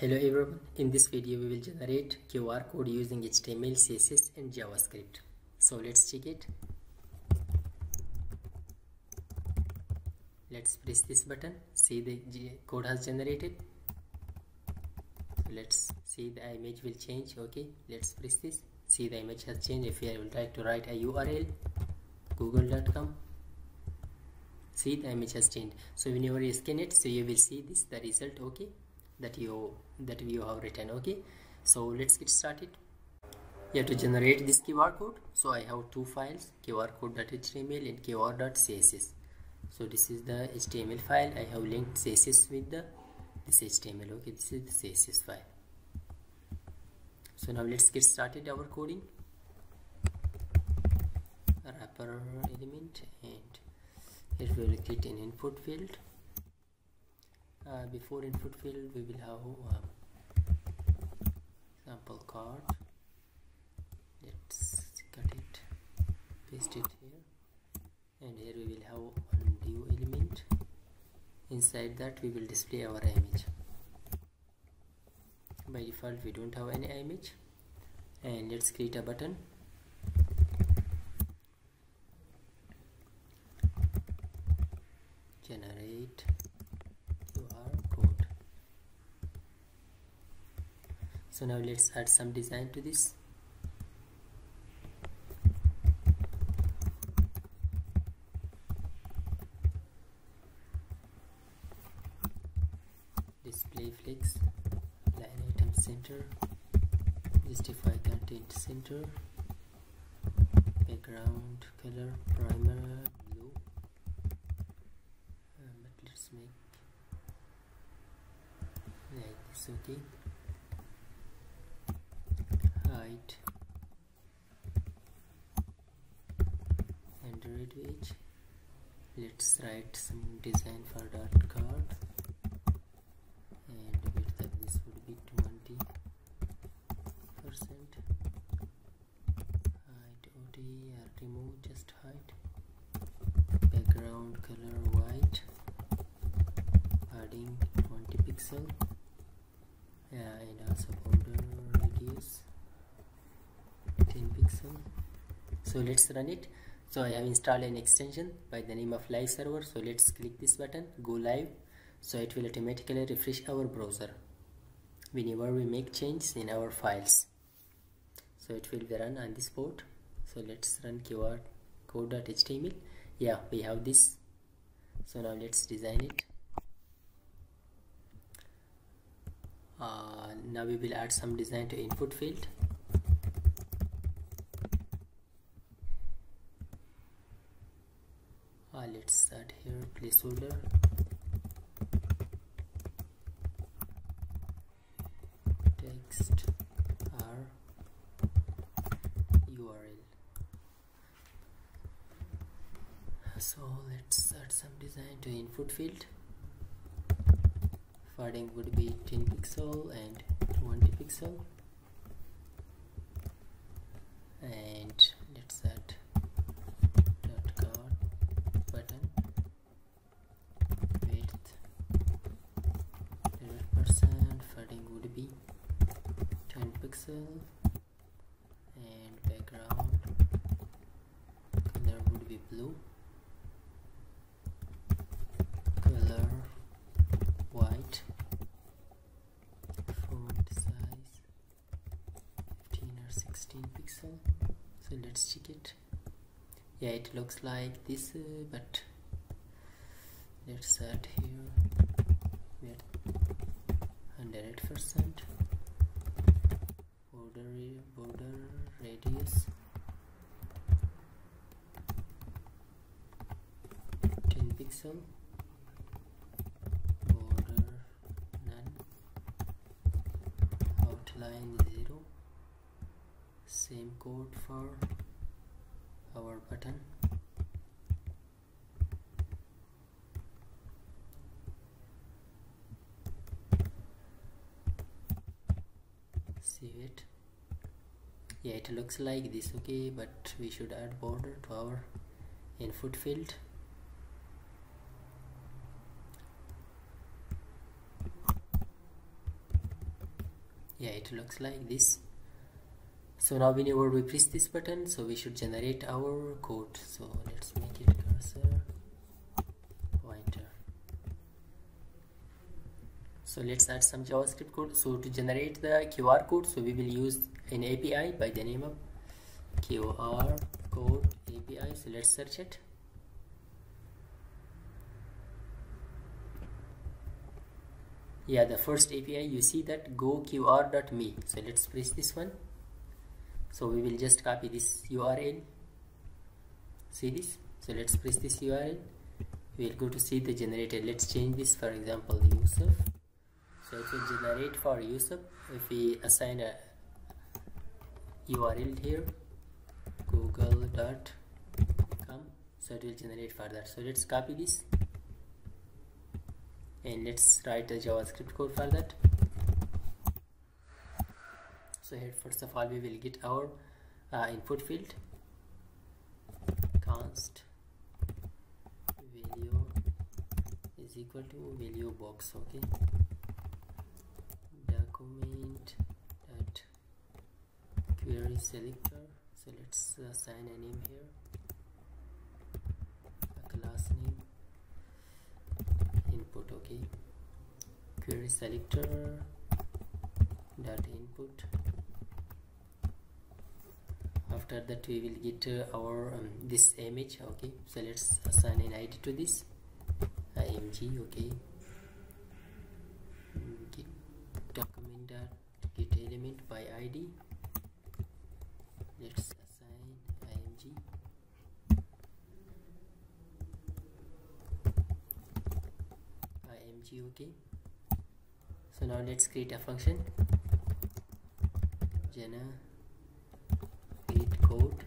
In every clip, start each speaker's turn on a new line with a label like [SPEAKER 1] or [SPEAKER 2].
[SPEAKER 1] Hello everyone, in this video we will generate QR code using HTML, CSS and JavaScript. So let's check it. Let's press this button, see the code has generated. Let's see the image will change, okay, let's press this, see the image has changed. If I will try to write a URL, google.com, see the image has changed. So whenever you scan it, so you will see this, the result, okay that you that you have written okay? So let's get started. Yeah to generate this QR code. So I have two files QR code.html and QR.css so this is the HTML file. I have linked CSS with the this HTML okay? This is the CSS file. So now let's get started our coding. Wrapper element and here we will create an input field uh, before input field we will have um, sample card. Let's cut it paste it here. And here we will have view element. Inside that we will display our image. By default we don't have any image. And let's create a button generate so now let's add some design to this. Display flex align-items center justify content center background color primer blue. Uh, but let's make like this okay height and red let's write some design for dot card. And width this would be 20 percent. Height or remove just height. Background color white. Adding 20 pixel. Yeah and also border radius 10 pixel. So let's run it. So I have installed an extension by the name of live server. So let's click this button go live. So it will automatically refresh our browser whenever we make changes in our files. So it will be run on this port. So let's run QR code.html yeah we have this. So now let's design it. Uh, now we will add some design to input field uh, let's add here placeholder text r url so let's add some design to input field. Padding would be 10 pixel and 20 pixel and let's add pixel and background color would be blue. Color white. Font size 15 or 16 pixel. So let's check it. Yeah it looks like this uh, but let's add here. We're 100 percent border border radius. 10 pixel border none. Outline 0 same code for our button. Save it yeah it looks like this okay but we should add border to our input field. Yeah it looks like this. So now whenever we press this button so we should generate our code. So let's make it so let's add some javascript code. So to generate the qr code so we will use an api by the name of qr code api so let's search it. Yeah the first API you see that goqr.me so let's press this one. So we will just copy this URL see this? So let's press this URL we'll go to see the generator. Let's change this for example Yousaf so it will generate for Yousaf. If we assign a URL here google.com so it will generate for that. So let's copy this. And let's write a javascript code for that. So here first of all we will get our uh, input field. Const value is equal to value box okay document that query selector. So let's assign a name here. A class name. Input okay. Query selector dot input. After that we will get uh, our um, this image okay. So let's assign an id to this. Img okay get dot get element by id let's assign img img okay. So now let's create a function. Generate code.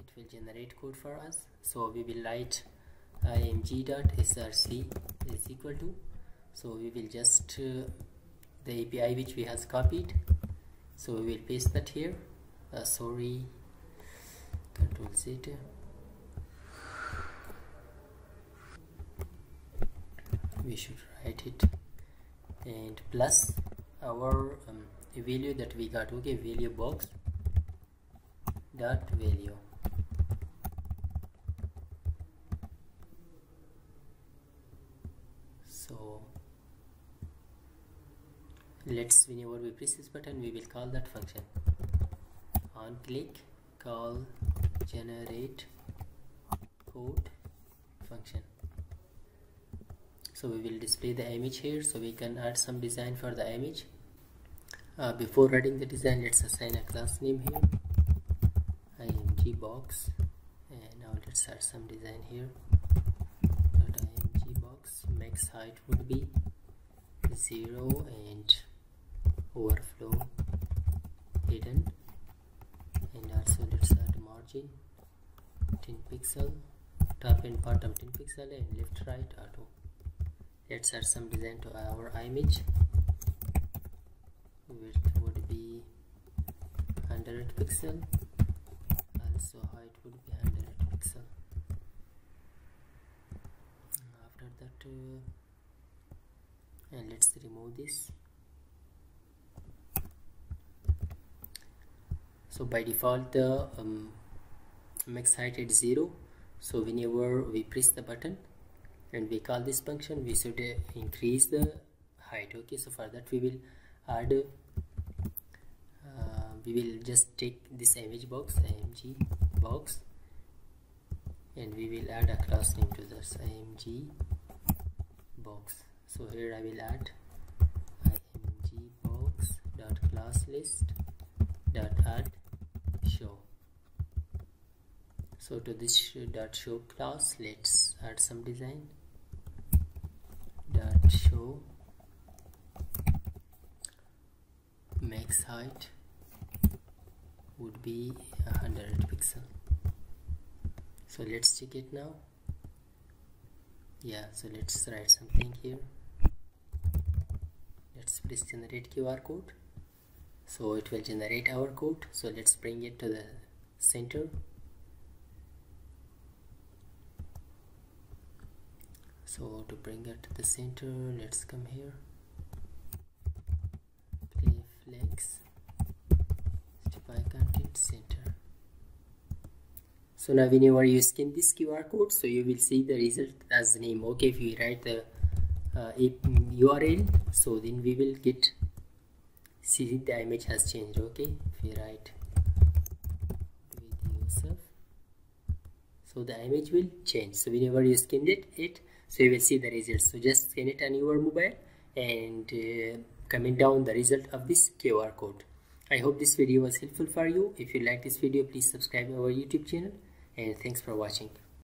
[SPEAKER 1] It will generate code for us. So we will write img dot src is equal to so we will just uh, the api which we has copied. So we will paste that here. Uh, sorry. Control z. We should write it. And plus our um, value that we got. Okay value box. Dot value so let's whenever we press this button we will call that function. On click call generate code function. So we will display the image here so we can add some design for the image. Uh, before writing the design let's assign a class name here. Img box and now let's add some design here. Img box max height would be 0 and overflow hidden and also let's add margin 10 pixel top and bottom 10 pixel and left right auto. Let's add some design to our image. Width would be 100 pixel also height would be 100 pixel. After that uh, and let's remove this so by default the um, max height is 0 so whenever we press the button and we call this function we should uh, increase the height. Okay so for that we will add uh, we will just take this image box img box and we will add a class name to this img box. So here I will add img box dot class list dot add show so to this dot show class let's add some design. Dot show max height would be 100 pixel. So let's check it now. Yeah so let's write something here. Let's press generate QR code. So it will generate our code. So let's bring it to the center so to bring it to the center let's come here. Flex justify content center. So now whenever you scan this QR code so you will see the result as name. Okay if you write the uh, URL so then we will get see the image has changed. Okay if you write yourself so the image will change. So whenever you scan it it so you will see the results. So just scan it on your mobile and uh, comment down the result of this QR code. I hope this video was helpful for you. If you like this video please subscribe our YouTube channel. And thanks for watching